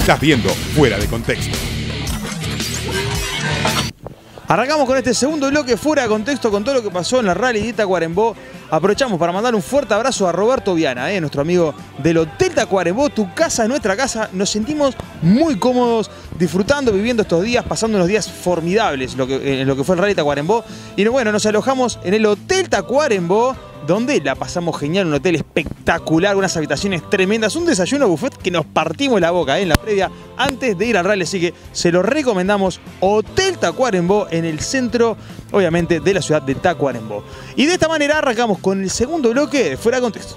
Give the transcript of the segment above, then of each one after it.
Estás viendo Fuera de Contexto. Arrancamos con este segundo bloque fuera de contexto con todo lo que pasó en la Rally de Itacuarembó. Aprovechamos para mandar un fuerte abrazo a Roberto Viana, eh, nuestro amigo del Hotel Tacuarembó, tu casa es nuestra casa. Nos sentimos muy cómodos disfrutando, viviendo estos días, pasando unos días formidables lo que- en lo que fue el Rally Tacuarembó. Y bueno, nos alojamos en el Hotel Tacuarembó, donde la pasamos genial, un hotel espectacular, unas habitaciones tremendas, un desayuno buffet que nos partimos la boca eh, en la previa antes de ir al rally, así que se lo recomendamos, Hotel Tacuarembó en el centro, obviamente, de la ciudad de Tacuarembó. Y de esta manera arrancamos con el segundo bloque de Fuera de Contexto.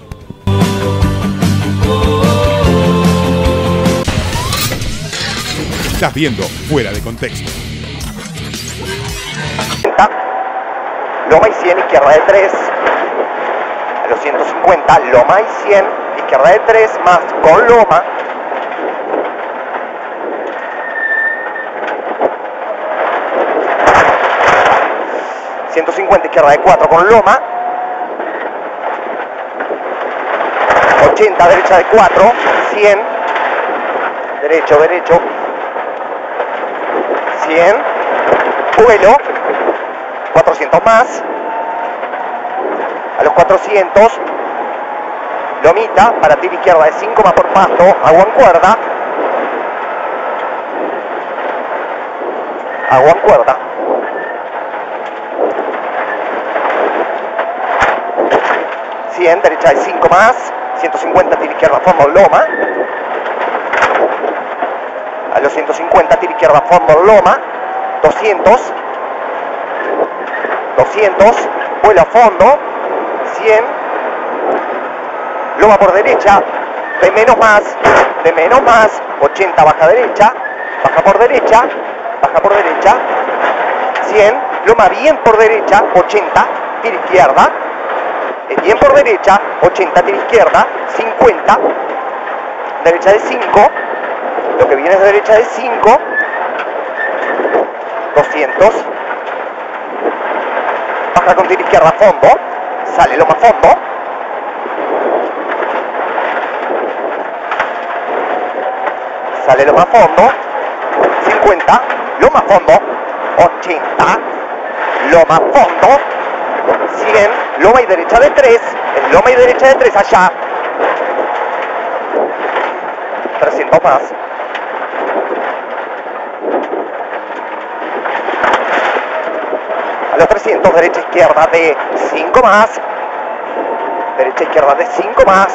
Estás viendo Fuera de Contexto. Loma y 100, izquierda de 3. A los 150, Loma y 100, izquierda de 3, más con Loma. ...150 izquierda de 4 con Loma... ...80 derecha de 4... ...100... ...derecho, derecho... ...100... ...vuelo... 400 más. A los 400. Lomita para tiro izquierda de 5 más por pasto. Agua en cuerda. Agua en cuerda. ...100, derecha de 5 más... ...150 tiro izquierda fondo Loma... ...a los 150 tiro izquierda fondo Loma... ...200... 200, vuelo a fondo, 100, loma por derecha, de menos más, de menos más, 80 baja derecha, baja por derecha, baja por derecha, 100, loma bien por derecha, 80, tira izquierda, bien por derecha, 80, tira izquierda, 50, derecha de 5, lo que viene es derecha de 5, 200, baja con tiro izquierda fondo, sale loma fondo, sale loma fondo, 50, loma fondo, 80, loma fondo, 100, loma y derecha de 3, loma y derecha de 3 allá, 300 más, los 300, derecha izquierda de 5 más, derecha izquierda de 5 más,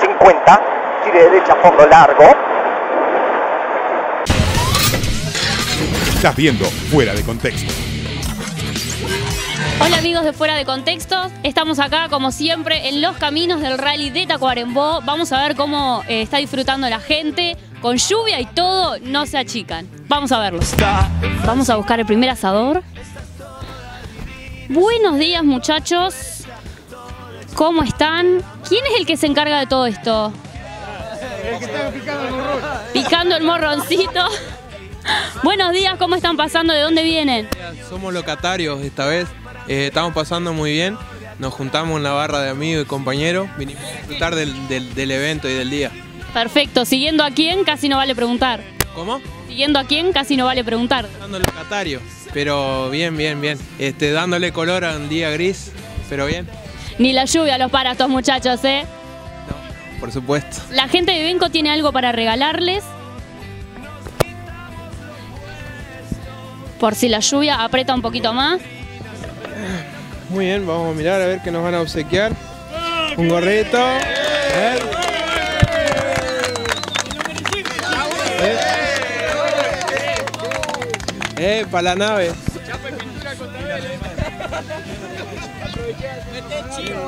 50, tire derecha fondo largo, Estás viendo Fuera de Contexto. Hola amigos de Fuera de Contexto, estamos acá como siempre en los caminos del rally de Tacuarembó. Vamos a ver cómo eh, está disfrutando la gente, con lluvia y todo, no se achican. Vamos a verlos. Vamos a buscar el primer asador. Buenos días muchachos, ¿cómo están? ¿Quién es el que se encarga de todo esto? Picando el morroncito. Buenos días, ¿cómo están pasando? ¿De dónde vienen? Somos locatarios esta vez, eh, estamos pasando muy bien, nos juntamos en la barra de amigos y compañeros, vinimos a disfrutar del, del- del evento y del día. Perfecto, siguiendo a quién casi no vale preguntar. ¿Cómo? Siguiendo a quién casi no vale preguntar. Dando locatario, pero bien, bien, bien. Este, dándole color a un día gris, pero bien, Ni la lluvia los para a estos muchachos, ¿eh? por supuesto. La gente de Benco tiene algo para regalarles. Por si la lluvia aprieta un poquito más. Muy bien, vamos a mirar a ver qué nos van a obsequiar. Un gorrito. Eh, eh para la nave.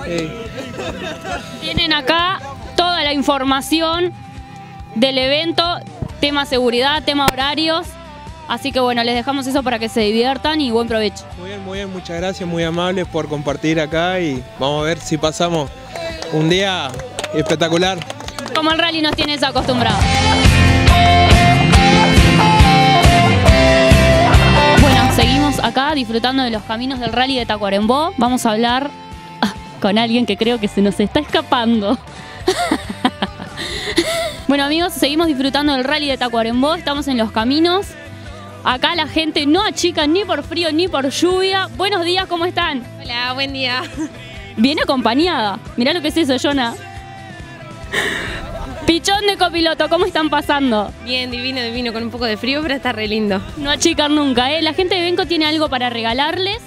Eh, Tienen acá toda la información del evento, tema seguridad, tema horarios. Así que bueno, les dejamos eso para que se diviertan y buen provecho. Muy bien, muy bien, muchas gracias, muy amables por compartir acá y vamos a ver si pasamos un día espectacular. Como el rally nos tiene acostumbrados. Bueno, seguimos acá disfrutando de los caminos del rally de Tacuarembó. Vamos a hablar ah, con alguien que creo que se nos está escapando. Bueno amigos, seguimos disfrutando del rally de Tacuarembó, estamos en los caminos. Acá la gente no achica ni por frío ni por lluvia. Buenos días, ¿cómo están? Hola, buen día. Viene acompañada. Mirá lo que es eso, Jonah. Pichón de copiloto, ¿cómo están pasando? Bien, divino, divino, con un poco de frío, pero está re lindo. No achican nunca, ¿eh? La gente de Benco tiene algo para regalarles.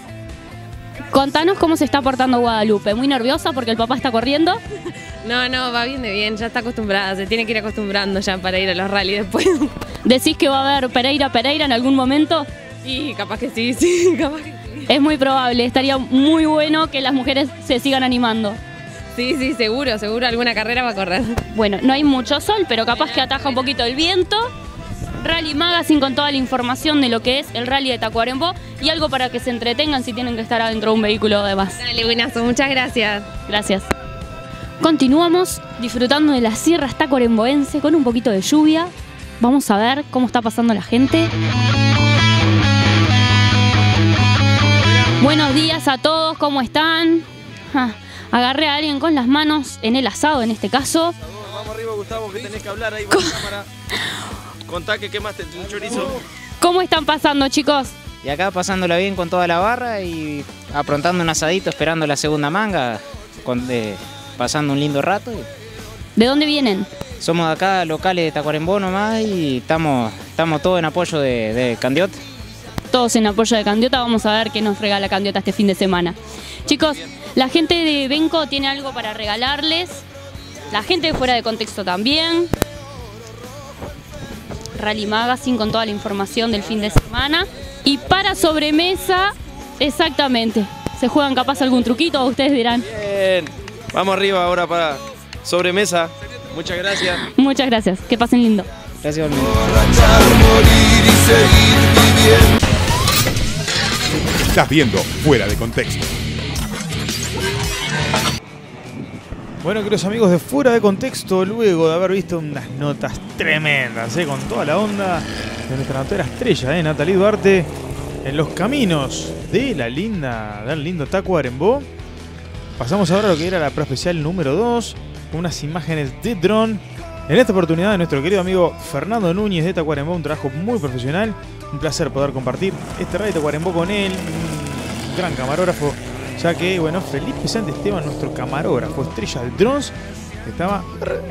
Contanos cómo se está portando Guadalupe. Muy nerviosa porque el papá está corriendo. No, no, va bien de bien, ya está acostumbrada, se tiene que ir acostumbrando ya para ir a los rally después. ¿Decís que va a haber Pereira Pereira en algún momento? Sí, capaz que sí, sí, capaz que sí. Es muy probable, estaría muy bueno que las mujeres se sigan animando. Sí, sí, seguro, seguro alguna carrera va a correr. Bueno, no hay mucho sol, pero capaz que ataja un poquito el viento. Rally Magazine con toda la información de lo que es el rally de Tacuarembó y algo para que se entretengan si tienen que estar adentro de un vehículo de más. Dale, buenazo, muchas gracias. Gracias. Continuamos disfrutando de las sierras tacuaremboense con un poquito de lluvia. Vamos a ver cómo está pasando la gente. Buenos días a todos, ¿cómo están? Ja, agarré a alguien con las manos en el asado en este caso. Vamos arriba, Gustavo, que tenés que hablar ahí con la cámara. Contá que quemaste un chorizo. ¿Cómo están pasando, chicos? Y acá pasándola bien con toda la barra y aprontando un asadito, esperando la segunda manga, con- eh, pasando un lindo rato. y ¿De dónde vienen? somos de acá locales de Tacuarembó nomás y estamos, estamos todos en apoyo de, de Candiot. Todos en apoyo de Candiota. Vamos a ver qué nos regala Candiota este fin de semana. Chicos, la gente de Benco tiene algo para regalarles. La gente de fuera de contexto también. Rally Magazine con toda la información del fin de semana. Y para sobremesa, exactamente. ¿Se juegan capaz algún truquito? Ustedes dirán. Bien. Vamos arriba ahora para sobremesa. Muchas gracias. Muchas gracias. Que pasen lindo. Gracias, Olmedo. Estás viendo Fuera de Contexto. Bueno, queridos amigos de Fuera de Contexto, luego de haber visto unas notas tremendas, ¿eh? con toda la onda de nuestra notera estrella, ¿eh? Natalie Duarte, en los caminos de la linda, del lindo Tacuarembó. Pasamos ahora a lo que era la pro especial número 2, con unas imágenes de dron. En esta oportunidad nuestro querido amigo Fernando Núñez de Tacuarembó, un trabajo muy profesional. Un placer poder compartir este radio de Tacuarembó con él, un gran camarógrafo ya que, bueno, Felipe Santi Esteban, nuestro camarógrafo estrella de drones, estaba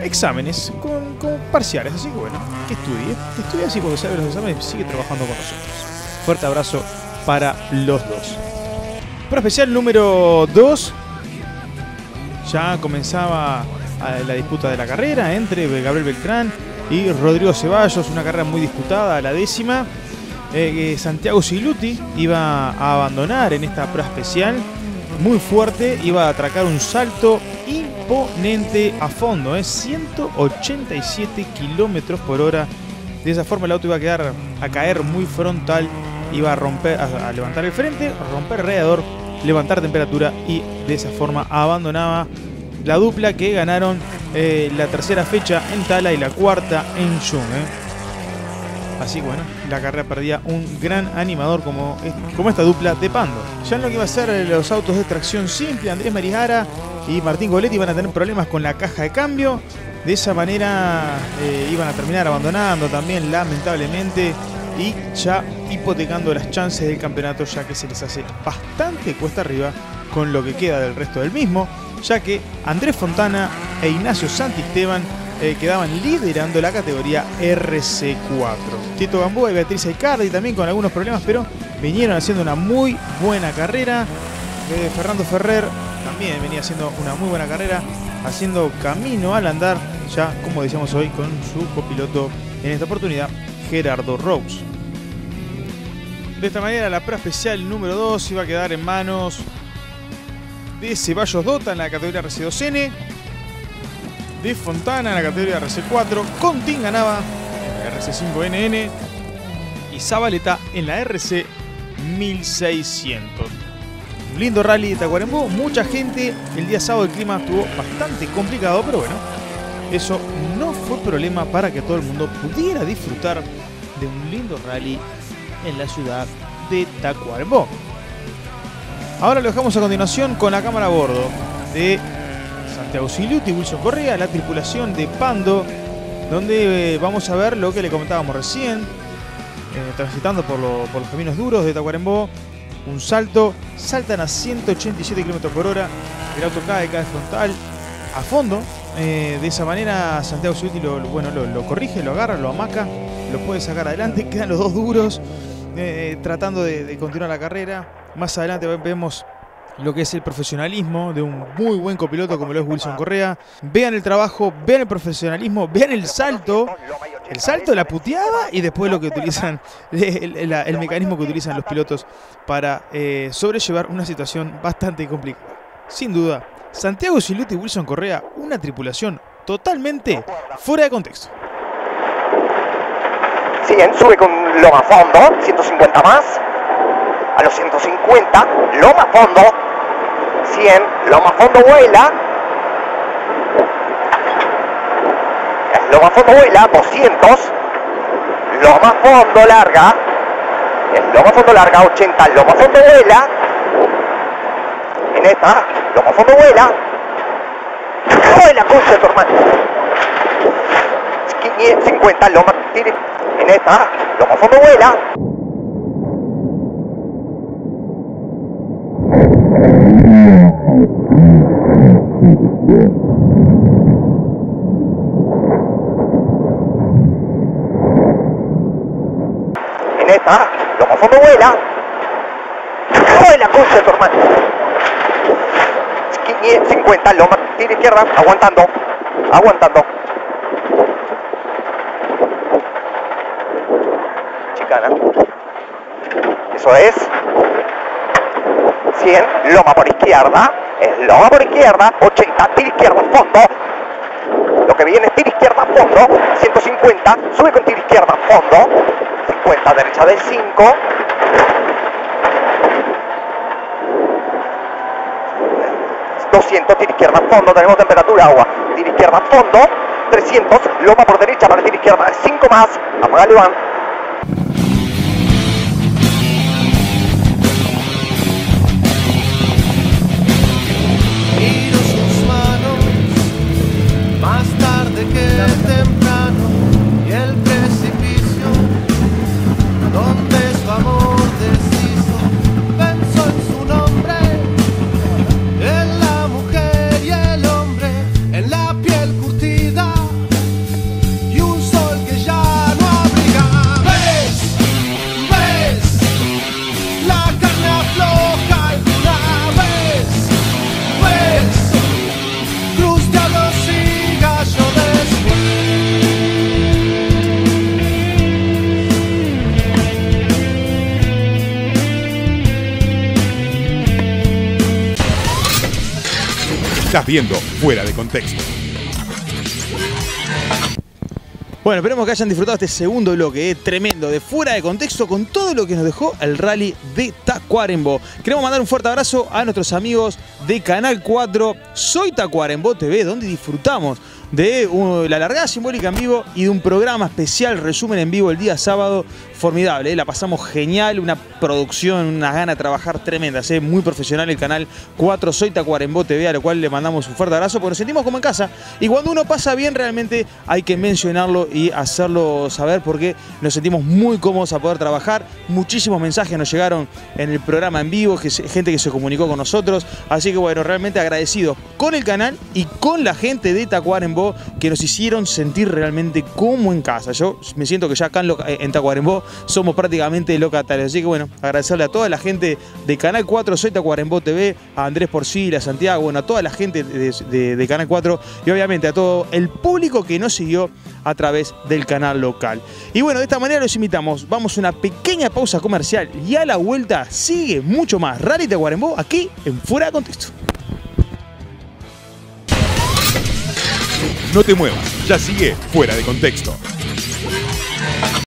exámenes con, parciales, así que bueno, que estudie, que estudie así cuando sabe los exámenes sigue trabajando con nosotros. Fuerte abrazo para los dos. Pro especial número 2, ya comenzaba ah, la disputa de la carrera entre Gabriel Beltrán y Rodrigo Ceballos, una carrera muy disputada, la décima. Eh, Santiago Siluti iba a abandonar en esta pro especial muy fuerte, iba a atracar un salto imponente a fondo, ¿eh? 187 kilómetros por hora. De esa forma el auto iba a quedar a caer muy frontal, iba a romper, a, a levantar el frente, romper el radiador, levantar temperatura y de esa forma abandonaba la dupla que ganaron eh, la tercera fecha en Tala y la cuarta en Jung. ¿eh? Así bueno, la carrera perdía un gran animador como, como esta dupla de Pando. Ya en lo que iba a ser los autos de tracción simple, Andrés Marijara y Martín Goletti iban a tener problemas con la caja de cambio. De esa manera eh, iban a terminar abandonando también, lamentablemente, y ya hipotecando las chances del campeonato, ya que se les hace bastante cuesta arriba con lo que queda del resto del mismo, ya que Andrés Fontana e Ignacio Santisteban eh, quedaban liderando la categoría RC4. Tito Gamboa y Beatriz Aicardi también con algunos problemas, pero vinieron haciendo una muy buena carrera. Eh, Fernando Ferrer también venía haciendo una muy buena carrera, haciendo camino al andar, ya como decíamos hoy, con su copiloto en esta oportunidad, Gerardo Rose. De esta manera, la pro especial número 2 iba a quedar en manos de Ceballos Dota en la categoría RC2N, de Fontana en la categoría RC4, Contín ganaba en la RC5NN y Zabaleta en la RC 1600. Un lindo rally de Tacuarembó, mucha gente. El día sábado el clima estuvo bastante complicado, pero bueno, eso no fue problema para que todo el mundo pudiera disfrutar de un lindo rally en la ciudad de Tacuarembó. Ahora lo dejamos a continuación con la cámara a bordo de Santiago Siluti, Wilson Correa, la tripulación de Pando donde eh, vamos a ver lo que le comentábamos recién, eh, transitando por, por los caminos duros de Tacuarembó, un salto, saltan a 187 km por hora, el auto cae, cae frontal, a fondo, eh, de esa manera Santiago Ciuti lo, bueno, lo, corrige, lo agarra, lo amaca, lo puede sacar adelante, quedan los dos duros, eh, tratando de, continuar la carrera, más adelante vemos lo que es el profesionalismo de un muy buen copiloto como lo es Wilson Correa. Vean el trabajo, vean el profesionalismo, vean el salto, el salto, la puteada y después lo que utilizan, el, mecanismo que utilizan los pilotos para eh, sobrellevar una situación bastante complicada. Sin duda, Santiago Siluti y Wilson Correa, una tripulación totalmente fuera de contexto. 100, sube con loma fondo, 150 más. A los 150, loma fondo. 100, loma fondo vuela. Loma fondo vuela, 200. Loma fondo larga. Loma fondo larga, 80, loma fondo vuela. En esta, loma fondo vuela. ¡Ay, la concha de tu hermano! 550, loma, tire. En esta, loma fondo vuela. En esta, loma fondo vuela. ¡Ay, la concha de tu hermano! 550, loma, tire izquierda, aguantando, aguantando. Chicana. Eso es. 100, loma por izquierda. Es loma por izquierda. 80, tira izquierda, fondo. Lo que viene es tira izquierda, fondo. 150, sube con tira izquierda, fondo. 50, derecha del 5. ...200, tira izquierda, fondo, tenemos temperatura, agua, tira izquierda, fondo, 300, loma por derecha para tira izquierda, 5 más, apaga Iván, Estás viendo Fuera de Contexto. Bueno, esperemos que hayan disfrutado este segundo bloque, eh, tremendo, de fuera de contexto, con todo lo que nos dejó el rally de Tacuarembó. Queremos mandar un fuerte abrazo a nuestros amigos de Canal 4, Soy Tacuarembó TV, donde disfrutamos de uh, la largada simbólica en vivo y de un programa especial, resumen en vivo el día sábado, formidable, eh, la pasamos genial, una producción, una gana de trabajar tremenda, eh, muy profesional el Canal 4, Soy Tacuarembó TV, a lo cual le mandamos un fuerte abrazo, porque nos sentimos como en casa, y cuando uno pasa bien realmente hay que mencionarlo y hacerlo saber porque nos sentimos muy cómodos a poder trabajar. Muchísimos mensajes nos llegaron en el programa en vivo, gente que se comunicó con nosotros. Así que bueno, realmente agradecidos con el canal y con la gente de Tacuarembó que nos hicieron sentir realmente como en casa. Yo me siento que ya acá en Tacuarembó somos prácticamente locatarios. Así que bueno, agradecerle a toda la gente de Canal 4, soy Tacuarembó TV, a Andrés Porcila, a Santiago, bueno, a toda la gente de, de- de Canal 4 y obviamente a todo el público que nos siguió a través del canal local. Y bueno, de esta manera los invitamos. Vamos a una pequeña pausa comercial y a la vuelta sigue mucho más Rally Tacuarembó aquí en Fuera de Contexto. No te muevas, ya sigue Fuera de Contexto.